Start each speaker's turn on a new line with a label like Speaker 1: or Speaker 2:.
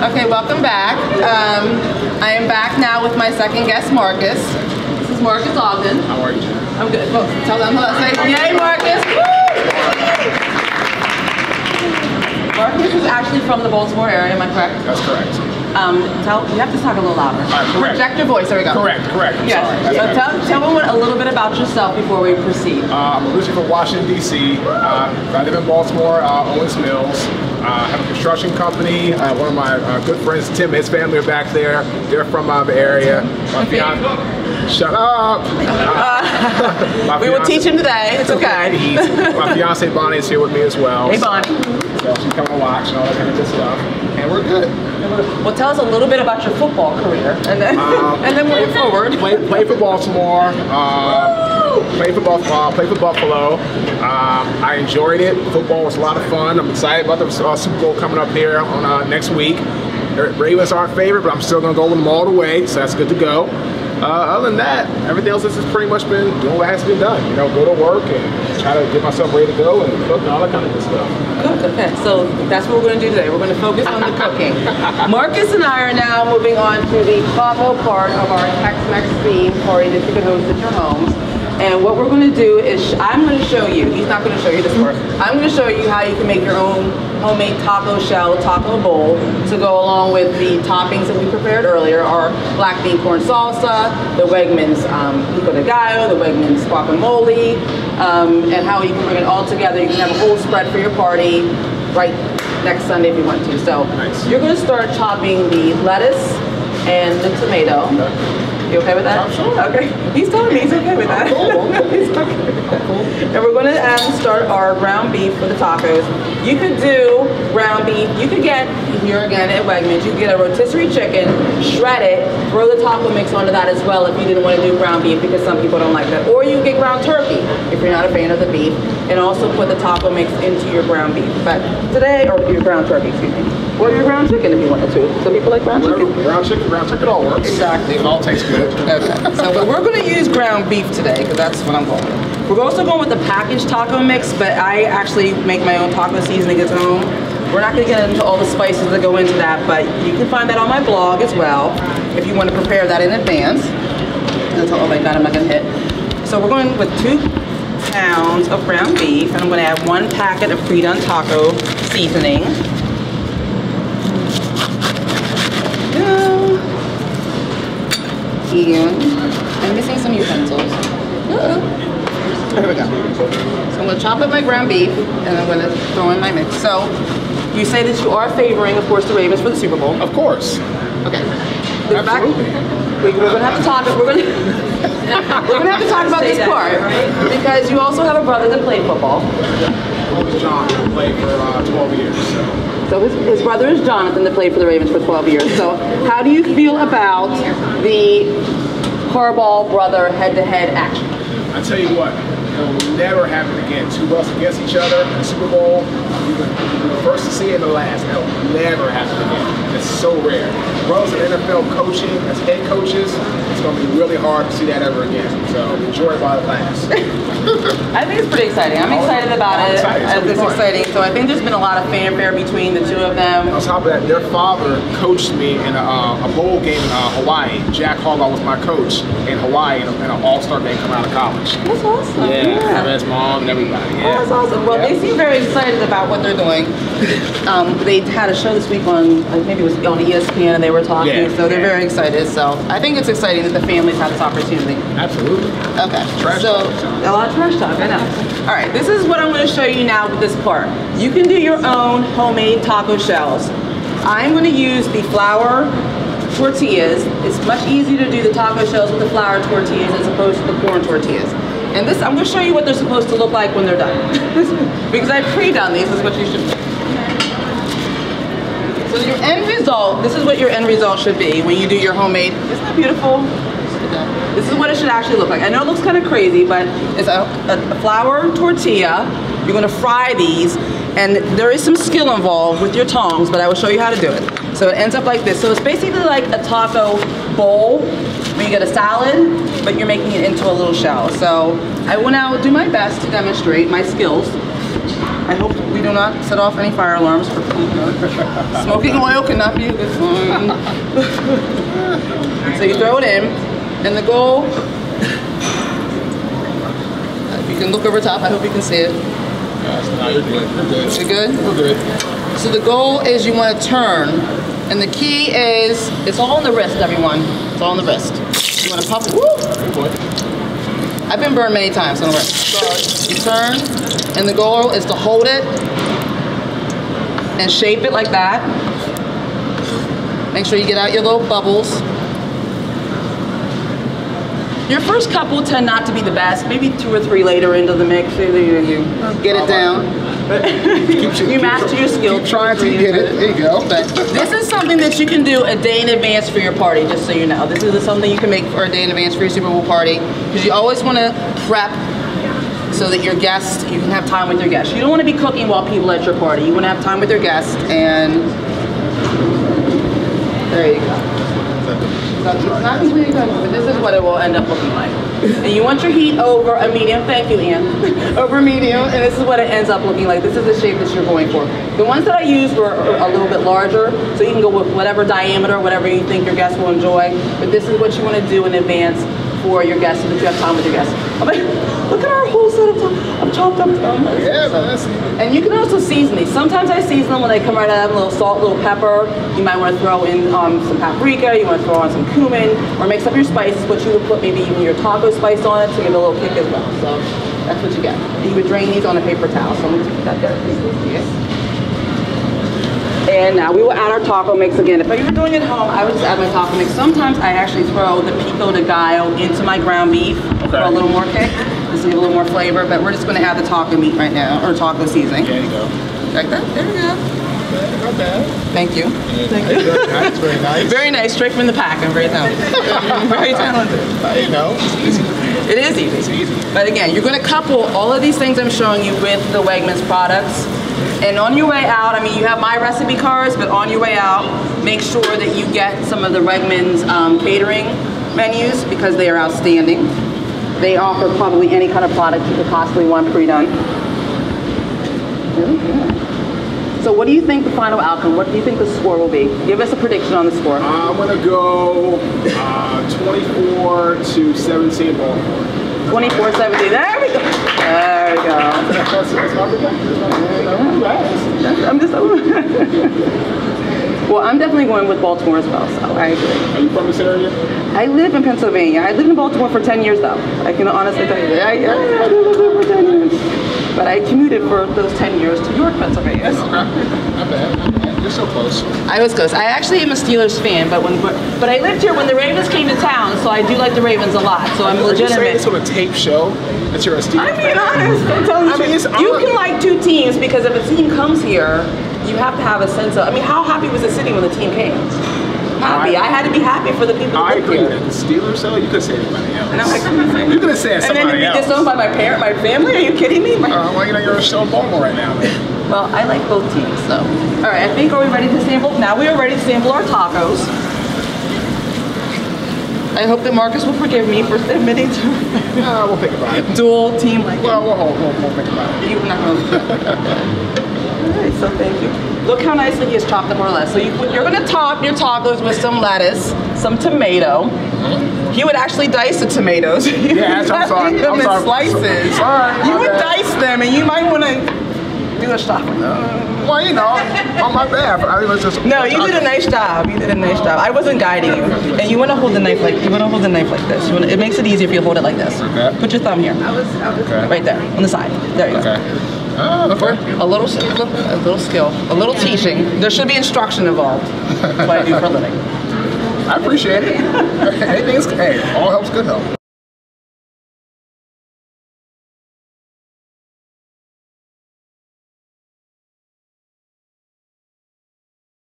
Speaker 1: Okay, welcome back. Um, I am back now with my second guest, Marques. This is Marques Ogden.
Speaker 2: How are you,
Speaker 1: I'm good. Well, tell them hello. Say, yay, Marques. Woo! Marques is actually from the Baltimore area, am I correct?
Speaker 2: That's correct.
Speaker 1: Um, tell, you have to talk a little louder.
Speaker 2: right, correct.
Speaker 1: Project your voice, there we go.
Speaker 2: Correct, correct. I'm
Speaker 1: Yes.
Speaker 2: sorry.
Speaker 1: So tell, tell what, a little bit about yourself before we proceed.
Speaker 2: Uh, I'm originally from Washington, D.C. Uh, I live in Baltimore, uh, Owings Mills. Uh, I have a construction company. Uh, one of my uh, good friends, Tim, his family are back there. They're from uh, the area. My fiance, shut up. Uh, my
Speaker 1: we will teach him today. It's okay.
Speaker 2: My fiance Bonnie is here with me as well.
Speaker 1: Hey, Bonnie.
Speaker 2: So she's coming to watch and all that kind of good stuff. And we're good.
Speaker 1: Well, tell us a little bit about your football career, and then
Speaker 2: Um,
Speaker 1: and then move forward.
Speaker 2: Play, play for Baltimore. Uh, play for Buffalo. Play for Buffalo. Um, I enjoyed it. Football was a lot of fun. I'm excited about the uh, Super Bowl coming up here on uh, next week. Ravens are our favorite, but I'm still gonna go with them all the way, so that's good to go. Uh, other than that, everything else has just pretty much been doing what has been done. You know, go to work and try to get myself ready to go and cook and all that kind of good stuff.
Speaker 1: Good, Okay, so that's what we're going to do today. We're going to focus on the cooking. Marques and I are now moving on to the taco part of our Tex-Mex theme party that you can host at your homes. And what we're going to do is, I'm going to show you, he's not going to show you this part, I'm going to show you how you can make your own homemade taco shell, taco bowl to go along with the toppings that we prepared earlier, our black bean corn salsa, the Wegmans um, pico de gallo, the Wegmans guacamole, um, and how you can bring it all together. You can have a whole spread for your party right next Sunday if you want to. So
Speaker 2: Nice.
Speaker 1: you're going to start chopping the lettuce and the tomato. You okay with that?
Speaker 2: I'm sure.
Speaker 1: Okay. He's telling me he's okay with that. Cool. He's okay. And we're going to um, start our ground beef for the tacos. You could do ground beef. You could get, here again at Wegmans, you get a rotisserie chicken, shred it, throw the taco mix onto that as well if you didn't want to do ground beef because some people don't like that. Or you get ground turkey if you're not a fan of the beef and also put the taco mix into your ground beef. But today, or your ground turkey, excuse me. Or your ground chicken if you wanted to. Some people like ground chicken.
Speaker 2: Ground chicken, ground chicken, it all works.
Speaker 1: Exactly.
Speaker 2: It all tastes good.
Speaker 1: Okay. So, but we're going to use ground beef today because that's what I'm going with. We're also going with the packaged taco mix, but I actually make my own taco seasoning at home. We're not going to get into all the spices that go into that, but you can find that on my blog as well if you want to prepare that in advance. That's all, oh my God, I'm not going to hit. So we're going with two pounds of ground beef, and I'm going to add one packet of pre-done taco seasoning. And I'm missing some utensils. Uh-oh. There we go. So I'm gonna chop up my ground beef and I'm gonna throw in my mix. So you say that you are favoring, of course, the Ravens for the Super Bowl.
Speaker 2: Of course.
Speaker 1: Okay. The fact-
Speaker 2: Absolutely.
Speaker 1: we- We're gonna have to talk, we're gonna, we're gonna have to talk about this part. Because you also have a brother that played football.
Speaker 2: Oldest John who played for uh, 12 years. So.
Speaker 1: So his, his brother is Jonathan that played for the Ravens for 12 years. So how do you feel about the Harbaugh brother head-to-head action?
Speaker 2: I tell you what, it'll never happen again. Two brothers against each other in the Super Bowl. You were the first to see it and the last. That'll never happen again. It's so rare. Brothers in NFL coaching as head coaches, it's going to be really hard to see that ever again. So enjoy it while it lasts.
Speaker 1: I think it's pretty exciting. I'm excited about
Speaker 2: I'm
Speaker 1: it.
Speaker 2: excited. It's
Speaker 1: Uh,
Speaker 2: gonna be
Speaker 1: It's exciting. So I think there's been a lot of fanfare between the two of them.
Speaker 2: On top of that, their father coached me in a, uh, a bowl game in uh, Hawaii. Jack Harbaugh was my coach in Hawaii in, a, in an all-star game coming out of college.
Speaker 1: That's awesome.
Speaker 2: Yeah, his mom and everybody.
Speaker 1: Oh,
Speaker 2: Yeah.
Speaker 1: that's awesome. Well, they seem very excited about what they're doing. Um, they had a show this week on, I think maybe it was on ESPN, and they were talking.
Speaker 2: Yeah,
Speaker 1: so they're
Speaker 2: yeah.
Speaker 1: very excited. So I think it's exciting that the families have this opportunity.
Speaker 2: Absolutely.
Speaker 1: Okay.
Speaker 2: Trash
Speaker 1: so
Speaker 2: talk.
Speaker 1: a lot of trash talk. I know. All right. This is what I'm going to show you now with this part. You can do your own homemade taco shells. I'm going to use the flour tortillas. It's much easier to do the taco shells with the flour tortillas as opposed to the corn tortillas. And this, I'm going to show you what they're supposed to look like when they're done. because I've pre-done these. This is what you should. So your end result, this is what your end result should be when you do your homemade. Isn't that beautiful? This is what it should actually look like. I know it looks kind of crazy, but it's a, a, flour tortilla. You're gonna fry these, and there is some skill involved with your tongs, but I will show you how to do it. So it ends up like this. So it's basically like a taco bowl where you get a salad, but you're making it into a little shell. So I will now do my best to demonstrate my skills. I hope we do not set off any fire alarms for food. smoking oil cannot be a good sign. so you throw it in, and the goal. If you can look over top, I hope you can see it.
Speaker 2: No, you're good. You're good.
Speaker 1: You good?
Speaker 2: We're good.
Speaker 1: So the goal is you want to turn, and the key is it's all in the wrist, everyone. It's all in the wrist. You want to pop. Woo! I've been burned many times on the wrist. So you turn, and the goal is to hold it and shape it like that. Make sure you get out your little bubbles. Your first couple tend not to be the best. Maybe two or three later into the mix, you you get it down. you master your skill.
Speaker 2: Keep trying to get it. There you go.
Speaker 1: But this is something that you can do a day in advance for your party, just so you know. This is something you can make for a day in advance for your Super Bowl party. Because you always want to prep so that your guests, you can have time with your guests. You don't want to be cooking while people at your party. You want to have time with your guests and there you go. It's not completely cooked, but this is what it will end up looking like. And you want your heat over a medium, thank you Ann, over medium, and this is what it ends up looking like. This is the shape that you're going for. The ones that I used were a little bit larger, so you can go with whatever diameter, whatever you think your guests will enjoy, but this is what you want to do in advance for your guests so that you have time with your guests. I mean, look at our whole set of, of chopped up tomatoes.
Speaker 2: Yeah, man. That's,
Speaker 1: And you can also season these. Sometimes I season them when they come right out, a little salt, a little pepper. You might want to throw in um, some paprika, you want to throw on some cumin, or mix up your spices, what you would put maybe even your taco spice on it to give it a little kick as well. So that's what you get. You would drain these on a paper towel. So I'm going to put that there. Yes. And now we will add our taco mix again. If you were doing it at home, I would just add my taco mix. Sometimes I actually throw the pico de gallo into my ground beef for a little more kick. Just to give a little more flavor, but we're just gonna add the taco meat right now, or taco seasoning.
Speaker 2: there you go.
Speaker 1: Like that, there we go.
Speaker 2: Not bad.
Speaker 1: Thank you.
Speaker 2: Thank you. Very nice. Very nice.
Speaker 1: Very nice, straight from the pack, I'm very talented. very talented.
Speaker 2: You know, it's easy.
Speaker 1: It is easy.
Speaker 2: It's easy.
Speaker 1: But again, you're gonna couple all of these things I'm showing you with the Wegmans products. And on your way out, I mean, you have my recipe cards, but on your way out, make sure that you get some of the Wegmans um, catering menus because they are outstanding. They offer probably any kind of product you could possibly want pre-done. So what do you think the final outcome, what do you think the score will be? Give us a prediction on the score.
Speaker 2: I'm gonna go uh, 24 to 17 Baltimore.
Speaker 1: 24 17. There we go. There we go.
Speaker 2: That's, that's not bad. That's not bad.
Speaker 1: I'm just. well, I'm definitely going with Baltimore as well, so I agree.
Speaker 2: Are you from this area?
Speaker 1: I live in Pennsylvania. I lived in Baltimore for 10 years, though. I can honestly tell you that. I, I, I lived there for 10 years. But I commuted for those 10 years to York, Pennsylvania.
Speaker 2: Not bad. Not bad. You're so close.
Speaker 1: I was close. I actually am a Steelers fan, but when but, but I lived here when the Ravens came to town, so I do like the Ravens a lot. So I'm
Speaker 2: Are you saying
Speaker 1: legitimate.
Speaker 2: this on a tape show that you're a Steelers
Speaker 1: I'm being honest. I'm telling you
Speaker 2: I mean,
Speaker 1: truth. You can like two teams because if a team comes here, you have to have a sense of. I mean, how happy was the city when the team came? Happy. I, had to be happy for the people
Speaker 2: I agree. The Steelers, though, you could say anybody else.
Speaker 1: And I'm like,
Speaker 2: You could have said
Speaker 1: and then to
Speaker 2: somebody
Speaker 1: be disowned by my parent, my family? Are you kidding me? My-
Speaker 2: Uh, well, you know, you're still Baltimore right now.
Speaker 1: Well, I like both teams, so. All right, I think are we ready to sample? Now we are ready to sample our tacos. I hope that Marques will forgive me for admitting to
Speaker 2: Uh, we'll think about it.
Speaker 1: dual team like
Speaker 2: Well, we'll, hold, we'll, we'll think about it.
Speaker 1: You're not All right, so thank you. Look how nicely he has chopped them more or less. So you, you're gonna top your tacos with some lettuce, some tomato. He would actually dice the tomatoes.
Speaker 2: Yeah, that's- I'm sorry.
Speaker 1: them
Speaker 2: I'm
Speaker 1: in
Speaker 2: sorry.
Speaker 1: slices.
Speaker 2: Sorry,
Speaker 1: You would
Speaker 2: bad.
Speaker 1: dice them, and you might want to do a stop.
Speaker 2: Well, you know, on my bad. I was just.
Speaker 1: No, you did a nice job. You did a nice job. I wasn't guiding you, and you want to hold the knife like you want to hold the knife like this. You wanna, it makes it easier if you hold it like this.
Speaker 2: Okay.
Speaker 1: Put your thumb here.
Speaker 2: I was Okay.
Speaker 1: Right there on the side. There you go.
Speaker 2: Oh, okay.
Speaker 1: A little, a little skill, a little teaching. There should be instruction involved. That's what I do for a living.
Speaker 2: I appreciate it. Anything's, hey, all helps good help.